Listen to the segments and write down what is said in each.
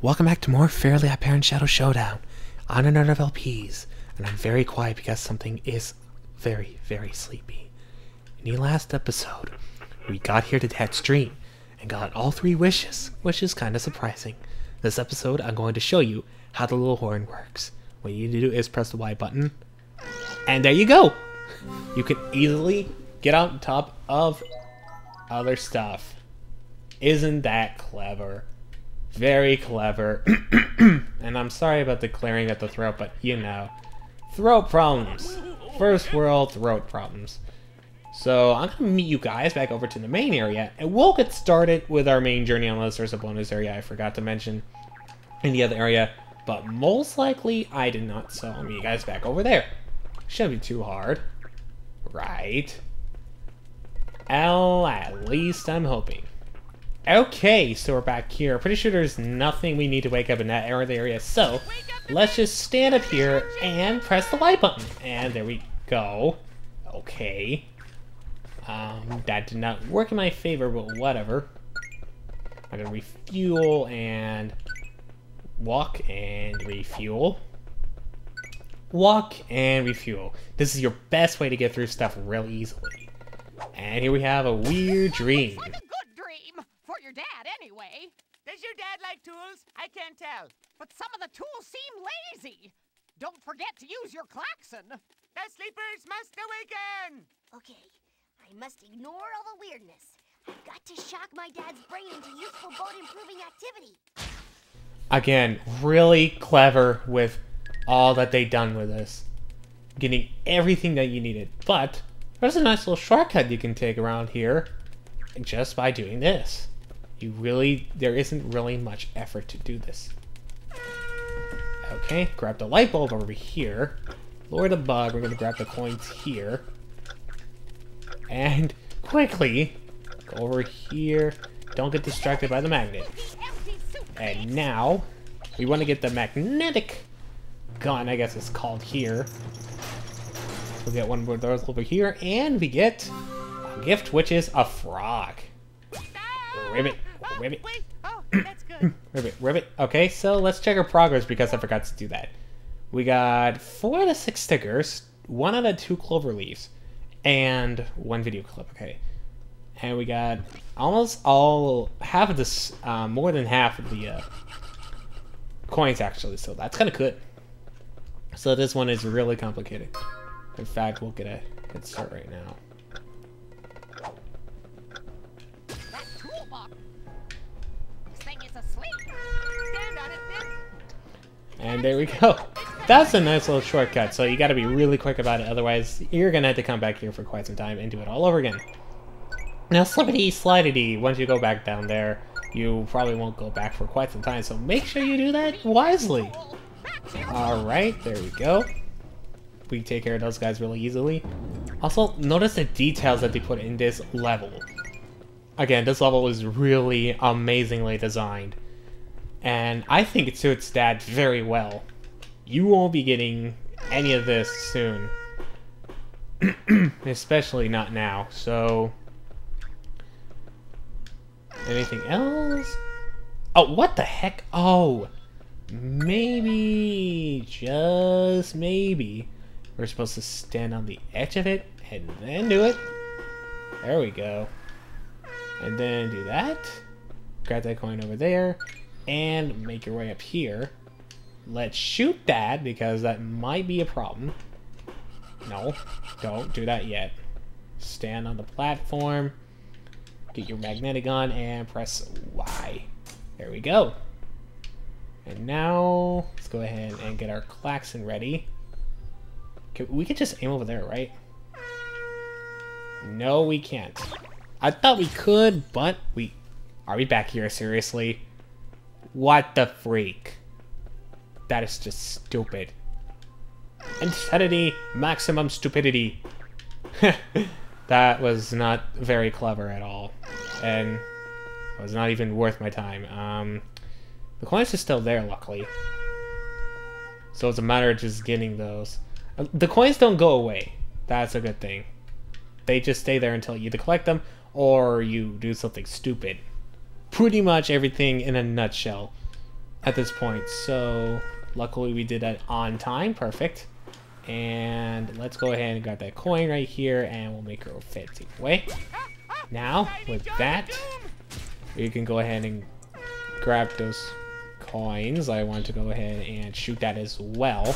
welcome back to more Fairly OddParents Shadow Showdown on another of LPs. And I'm very quiet because something is very, very sleepy. In the last episode, we got here to Dad's dream and got all three wishes, which is kind of surprising. This episode, I'm going to show you how the little horn works. What you need to do is press the Y button, and there you go! You can easily get on top of other stuff. Isn't that clever? Very clever. and I'm sorry about the clearing at the throat, but you know. Throat problems. First world throat problems. So I'm gonna meet you guys back over to the main area, and we'll get started with our main journey unless there's a bonus area I forgot to mention in the other area. But most likely I did not, so I'll meet you guys back over there. Shouldn't be too hard. Right. Well, at least I'm hoping. Okay, so we're back here. Pretty sure there's nothing we need to wake up in that area, so let's just stand up here and press the light button. And there we go. Okay. Um, that did not work in my favor, but whatever. I'm gonna refuel and walk and refuel. Walk and refuel. This is your best way to get through stuff real easily. And here we have a weird dream. For your dad, anyway. Does your dad like tools? I can't tell. But some of the tools seem lazy. Don't forget to use your klaxon. The sleepers must awaken! Okay, I must ignore all the weirdness. I've got to shock my dad's brain into useful boat improving activity. Again, really clever with all that they done with this. Getting everything that you needed. But there's a nice little shortcut you can take around here just by doing this. You really, there isn't really much effort to do this. Okay, grab the light bulb over here. Lower the bug, we're gonna grab the coins here. And quickly, go over here. Don't get distracted by the magnet. And now, we want to get the magnetic gun, I guess it's called here. We'll get one of those over here, and we get a gift, which is a frog. Ribbit, ribbit. Wait, oh, that's good. Ribbit, ribbit. Okay, so let's check our progress because I forgot to do that. We got four out of six stickers, one out of two clover leaves, and one video clip. Okay, and we got almost all half of this, uh, more than half of the uh, coins actually. So that's kind of good. So this one is really complicated. In fact, we'll get a head start right now. And there we go. That's a nice little shortcut, so you gotta be really quick about it, otherwise you're gonna have to come back here for quite some time and do it all over again. Now, slippity slidity, once you go back down there, you probably won't go back for quite some time, so make sure you do that wisely. Alright, there we go. We take care of those guys really easily. Also, notice the details that they put in this level. Again, this level is really amazingly designed. And I think it suits Dad very well. You won't be getting any of this soon. Especially not now, so... Anything else? Oh, what the heck? Oh, maybe, just maybe, we're supposed to stand on the edge of it and then do it. There we go. And then do that. Grab that coin over there and make your way up here. Let's shoot that because that might be a problem. No, don't do that yet. Stand on the platform. Get your magnetic on and press Y. There we go. And now, let's go ahead and get our klaxon ready. We could just aim over there, right? No, we can't. I thought we could, but we... Are we back here, seriously? What the freak? That is just stupid. Insanity, maximum stupidity. that was not very clever at all. And it was not even worth my time. Um, the coins are still there, luckily. So it's a matter of just getting those. Uh, The coins don't go away. That's a good thing. They just stay there until you either collect them or you do something stupid. Pretty much everything in a nutshell. at this point. So luckily we did that on time. Perfect. And let's go ahead and grab that coin right here and we'll make her a fancy way. Now, with that, you can go ahead and grab those coins. I want to go ahead and shoot that as well.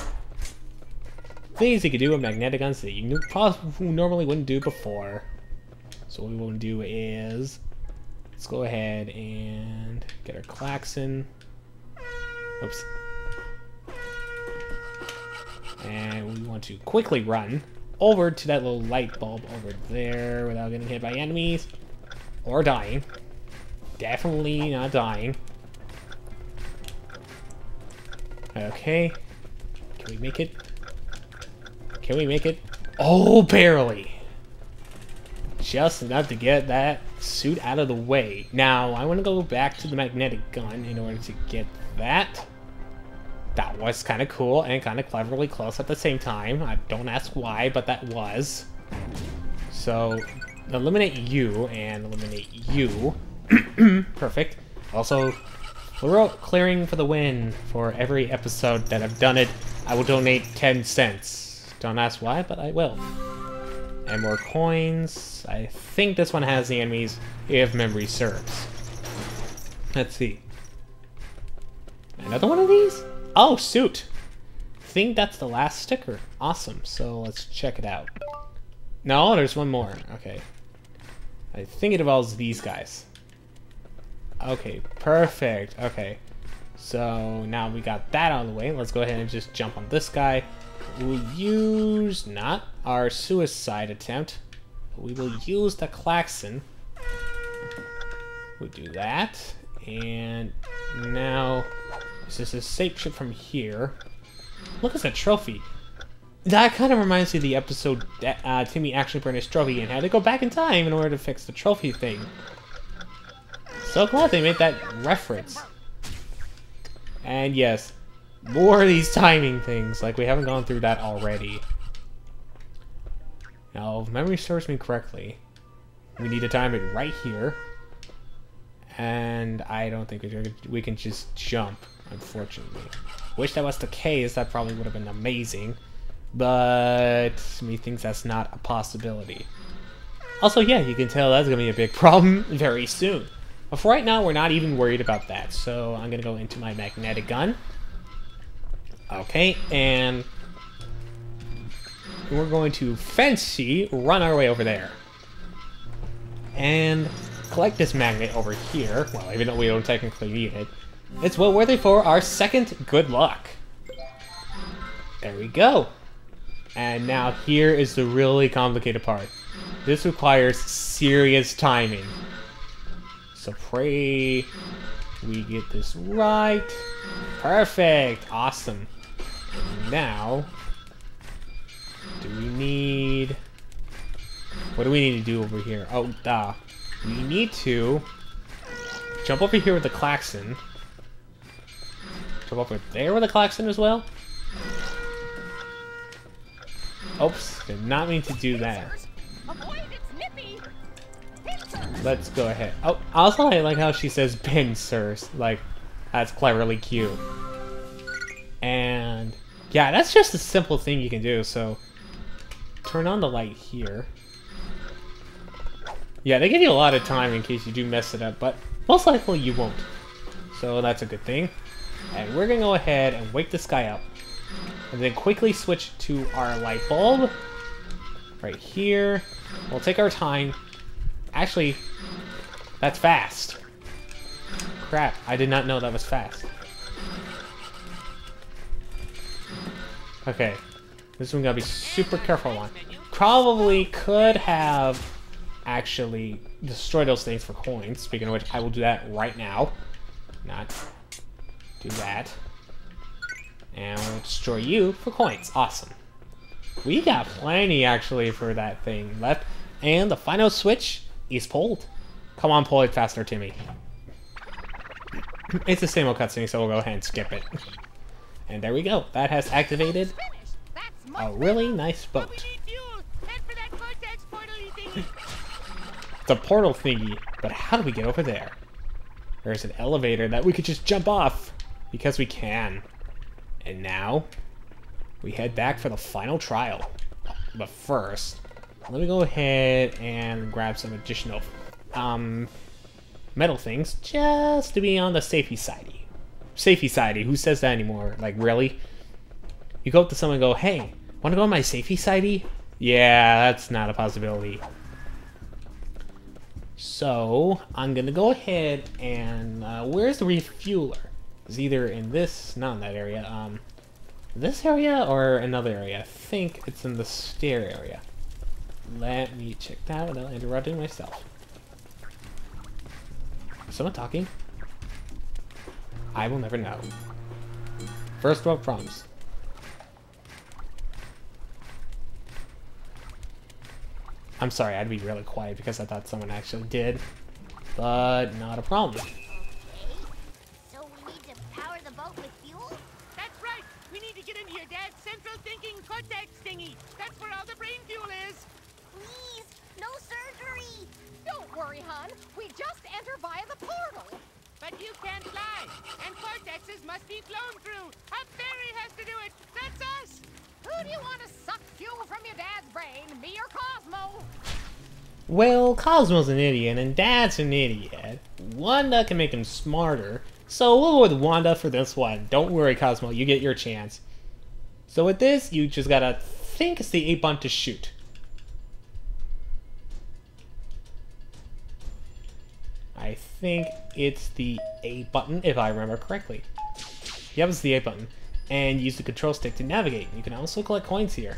Things you can do with magnetic guns that you probably normally wouldn't do before. So what we want to do is let's go ahead and get our klaxon. Oops. And we want to quickly run over to that little light bulb over there without getting hit by enemies or dying. Definitely not dying. Okay. Can we make it? Can we make it? Oh, barely. Just enough to get that suit out of the way. Now, I want to go back to the magnetic gun in order to get that. That was kind of cool and kind of cleverly close at the same time. I don't ask why, but that was. So, eliminate you and eliminate you. Perfect. Also, thorough clearing for the win. For every episode that I've done it, I will donate 10 cents. Don't ask why, but I will. And more coins. I think this one has the enemies, if memory serves. Let's see. Another one of these? Oh, suit! think that's the last sticker. Awesome, so let's check it out. No, there's one more. Okay. I think it involves these guys. Okay, perfect. Okay. So now we got that out of the way. Let's go ahead and just jump on this guy. We'll use not our suicide attempt. But we will use the klaxon. We do that. And now this is a safe ship from here. Look at that trophy. That kind of reminds me of the episode that uh, Timmy actually burned his trophy and had to go back in time in order to fix the trophy thing. So glad they made that reference. And yes, more of these timing things, like we haven't gone through that already. Now, if memory serves me correctly, we need to time it right here. And I don't think we can, just jump, unfortunately. Wish that was the case, that probably would have been amazing. But methinks that's not a possibility. Also, yeah, you can tell that's going to be a big problem very soon. But for right now, we're not even worried about that. So I'm going to go into my magnetic gun. Okay, and we're going to fancy run our way over there. And collect this magnet over here. Well, even though we don't technically need it. It's well worthy for our second good luck. There we go. And now here is the really complicated part. This requires serious timing. So pray we get this right. Perfect. Awesome. Now, do we need... What do we need to do over here? Oh, duh. We need to jump over here with the klaxon. Jump over there with the klaxon as well. Oops, did not mean to do that. Let's go ahead. Oh, I also I like how she says pincers. Like, that's cleverly cute. And yeah, that's just a simple thing you can do. So turn on the light here. Yeah, they give you a lot of time in case you do mess it up, but most likely you won't. So that's a good thing. And we're gonna go ahead and wake this guy up. And then quickly switch to our light bulb. Right here. We'll take our time. Actually, that's fast. Crap, I did not know that was fast. Okay, this one gotta be super careful on. Probably could have actually destroyed those things for coins. Speaking of which, I will do that right now. Not do that. And we'll destroy you for coins. Awesome. We got plenty actually for that thing left. And the final switch is pulled. Come on, pull it faster, Timmy. It's the same old cutscene, so we'll go ahead and skip it. And there we go. That has activated a really nice boat. It's a portal thingy, but how do we get over there? There's an elevator that we could just jump off. because we can. And now, we head back for the final trial. But first, let me go ahead and grab some additional um, metal things just to be on the safety side. Safety side, who says that anymore? Like, really? You go up to someone and go, hey, want to go on my safety side? Yeah, that's not a possibility. So, I'm going to go ahead and... Uh, where's the refueler? It's either in this, not in that area, um, this area or another area. I think it's in the stair area. Let me check that without interrupting myself. Someone talking? I will never know. First world problems. I'm sorry, I had to be really quiet because I thought someone actually did. But not a problem. Okay. So we need to power the boat with fuel? That's right. We need to get into your dad's central thinking cortex thingy. That's where all the brain fuel is. Please, no surgery. Don't worry, hon. We just enter via the portal. But you can't fly, and cortexes must be flown through. A fairy has to do it. That's us. Who do you want to suck fuel from your dad's brain, me or Cosmo? Well, Cosmo's an idiot and Dad's an idiot. Wanda can make him smarter, so we'll go with Wanda for this one. Don't worry, Cosmo, you get your chance. So with this, you just gotta think it's the 8 button to shoot. I think it's the A button, if I remember correctly. Yep, it's the A button. And use the control stick to navigate. You can also collect coins here.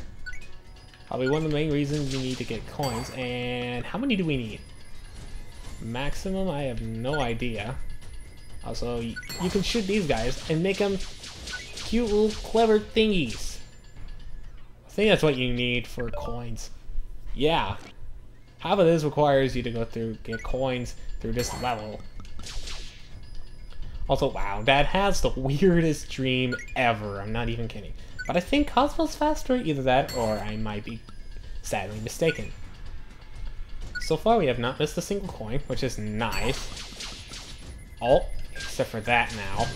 Probably one of the main reasons you need to get coins. And how many do we need? Maximum, I have no idea. Also, you can shoot these guys and make them cute little clever thingies. I think that's what you need for coins. Yeah. Half of this requires you to go through, get coins through this level. Also, wow, Dad has the weirdest dream ever. I'm not even kidding. But I think Cosmo's faster, either that or I might be sadly mistaken. So far, we have not missed a single coin, which is nice. Oh, except for that now.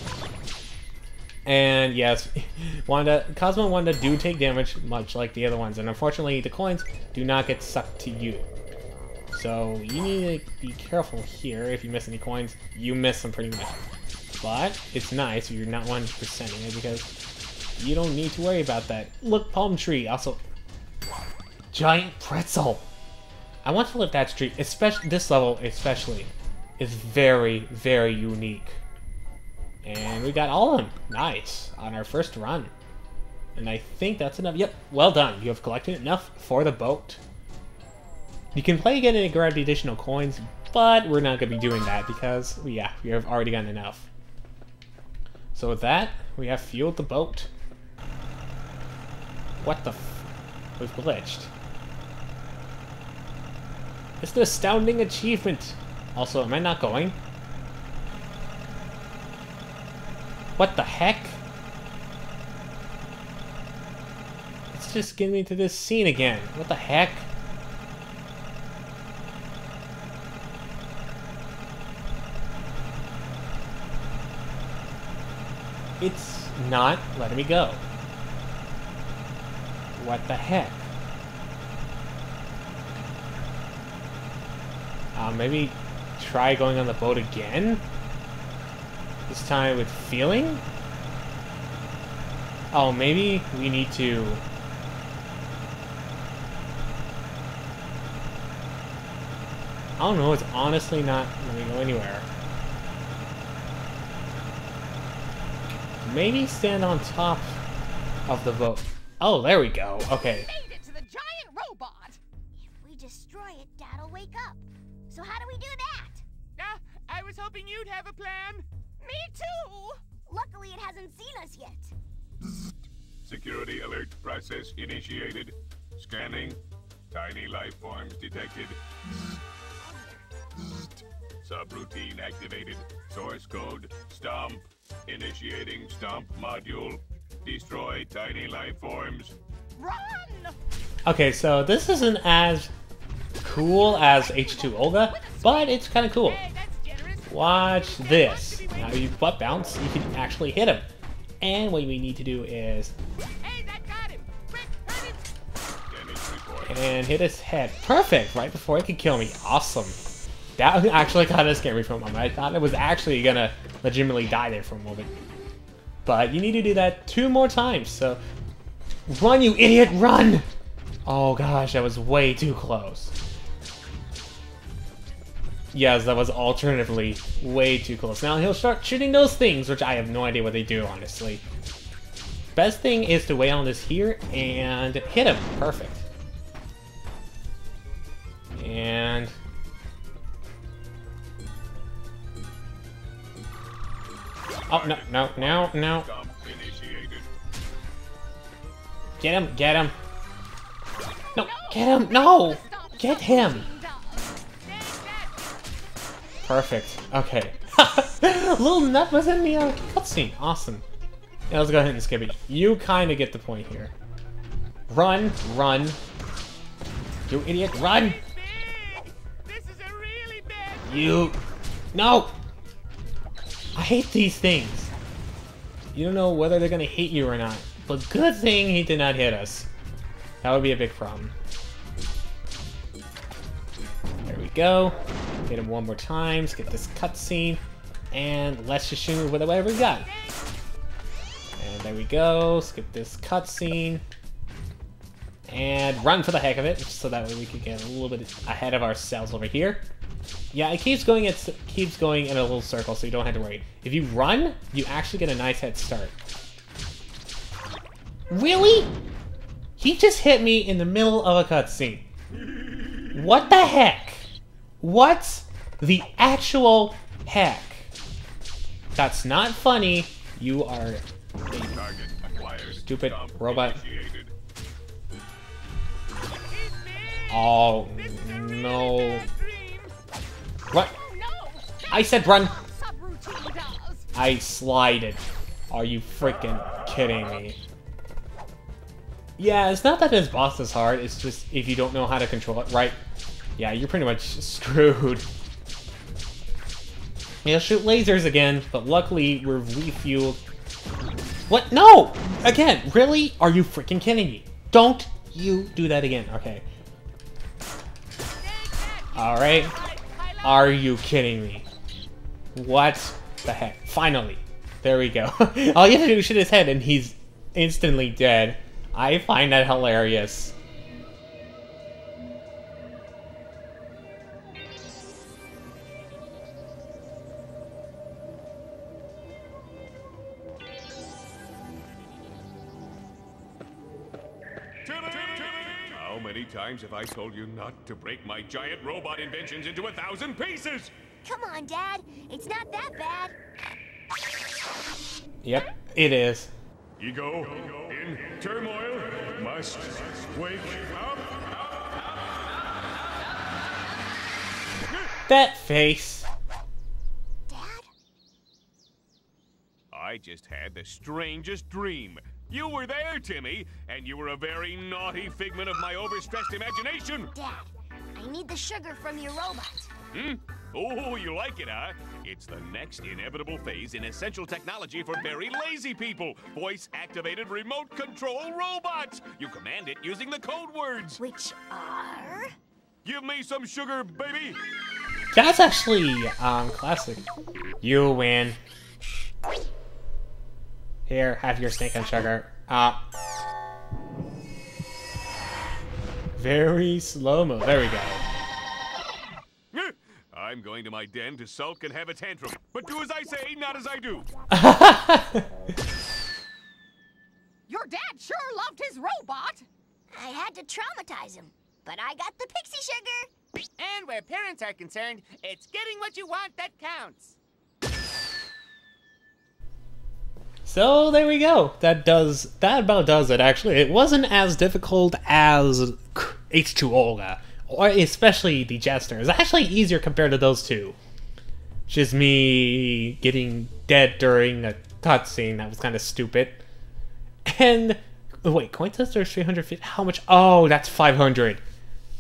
And yes, Wanda, Cosmo and Wanda do take damage, much like the other ones, and unfortunately, the coins do not get sucked to you. So you need to be careful here. If you miss any coins, you miss them pretty much. But it's nice if you're not 100%ing it because you don't need to worry about that. Look, palm tree. Also, giant pretzel. I want to live that street, especially this level, especially, is very, very unique. And we got all of them. Nice. On our first run. And I think that's enough. Yep, well done. You have collected enough for the boat. You can play again and grab the additional coins, but we're not going to be doing that because, yeah, we have already gotten enough. So with that, we have fueled the boat. What the. We've glitched. It's an astounding achievement. Also, am I not going? What the heck? It's just getting me to this scene again. What the heck? It's not letting me go. What the heck? Uh, maybe try going on the boat again? This time with feeling? Oh, maybe we need to... I don't know, it's honestly not letting me go anywhere. Maybe stand on top of the boat. Oh, there we go. Okay. Made it to the giant robot. If we destroy it, Dad'll wake up. So how do we do that? Ah, I was hoping you'd have a plan. Me too. Luckily, it hasn't seen us yet. Security alert process initiated. Scanning. Tiny life forms detected. Subroutine activated. Source code. Stomp. Initiating stomp module. Destroy tiny life forms. Run! Okay, so this isn't as cool as H2 Olga, but it's kind of cool. Hey, that's generous. Watch this. Now, Now you butt bounce, you can actually hit him. And what we need to do is Hey, that got him! Quick, hurt him! Damage report. and hit his head. Perfect, right before it could kill me. Awesome. That actually kind of scared me for a moment. I thought it was actually gonna legitimately die there for a moment. But you need to do that two more times, so... Run, you idiot, run! Oh gosh, that was way too close. Yes, that was alternatively way too close. Now he'll start shooting those things, which I have no idea what they do, honestly. Best thing is to wait on this here and hit him. Perfect. Oh, no, no, no, no. Get him, get him. No, get him, no! Get him! Perfect. Okay. Little nut was in the uh, cutscene. Awesome. Yeah, let's go ahead and skip it. You kind of get the point here. Run, run. You idiot, run! Big! This is a really bad You... No! I hate these things. You don't know whether they're gonna hit you or not. But good thing he did not hit us. That would be a big problem. There we go. Hit him one more time. Let's get this cutscene. And let's just shoot with whatever we got. And there we go. Skip this cutscene. And run for the heck of it, so that way we can get a little bit ahead of ourselves over here. Yeah, it keeps going. It keeps going in a little circle, so you don't have to worry. If you run, you actually get a nice head start. Really? He just hit me in the middle of a cutscene. What the heck? What the actual heck? That's not funny. You are a Stupid robot. Initiated. He's big! Oh This is a really no. What? Oh! I said run. I slided. Are you freaking kidding me? Yeah, it's not that this boss is hard, it's just if you don't know how to control it right, yeah, you're pretty much screwed. He'll shoot lasers again, but luckily we're refueled. What? No! Again, really? Are you freaking kidding me? Don't you do that again. Okay. Alright. Are you kidding me? What the heck? Finally. There we go. All you have to do is shoot his head and he's instantly dead. I find that hilarious. Times have I told you not to break my giant robot inventions into a thousand pieces? Come on, Dad. It's not that bad. Yep, it is. Ego in turmoil must wake up. That face. Dad? I just had the strangest dream. You were there, Timmy, and you were a very naughty figment of my overstressed imagination. Dad, I need the sugar from your robot. Hmm? Oh, you like it, huh? It's the next inevitable phase in essential technology for very lazy people. Voice-activated remote control robots. You command it using the code words. Which are? Give me some sugar, baby. That's actually um classic. You win. Here, have your snake and sugar. Uh very slow mo. There we go. I'm going to my den to sulk and have a tantrum. But do as I say, not as I do. Your dad sure loved his robot. I had to traumatize him, but I got the pixie sugar. And where parents are concerned, it's getting what you want that counts. So there we go. That does that about does it. Actually, it wasn't as difficult as H2 Olga, or especially the Jester. It's actually easier compared to those two. Just me getting dead during a cutscene that was kind of stupid. And oh, wait, coin tester is 350. How much? Oh, that's 500.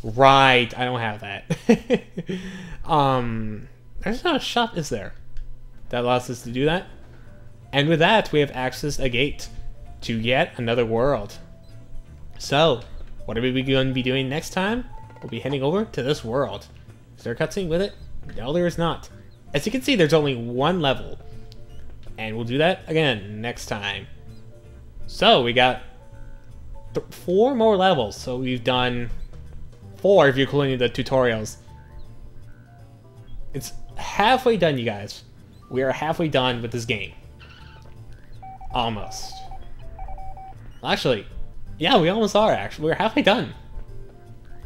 Right, I don't have that. um, there's not a shop, is there? that allows us to do that. And with that, we have accessed a gate to yet another world. So, what are we going to be doing next time? We'll be heading over to this world. Is there a cutscene with it? No, there is not. As you can see, there's only one level. And we'll do that again next time. So, we got four more levels. So we've done four if you're including the tutorials. It's halfway done, you guys. We are halfway done with this game. Almost. Actually, yeah, we almost are, actually. We're halfway done.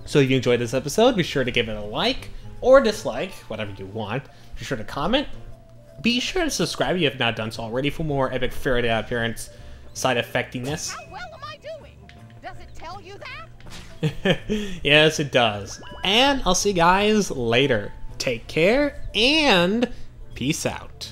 So if you enjoyed this episode, be sure to give it a like or dislike, whatever you want. Be sure to comment. Be sure to subscribe if you have not done so already for more epic fairy tale appearance side effectiness. How well am I doing? Does it tell you that? yes, it does. And I'll see you guys later. Take care and peace out.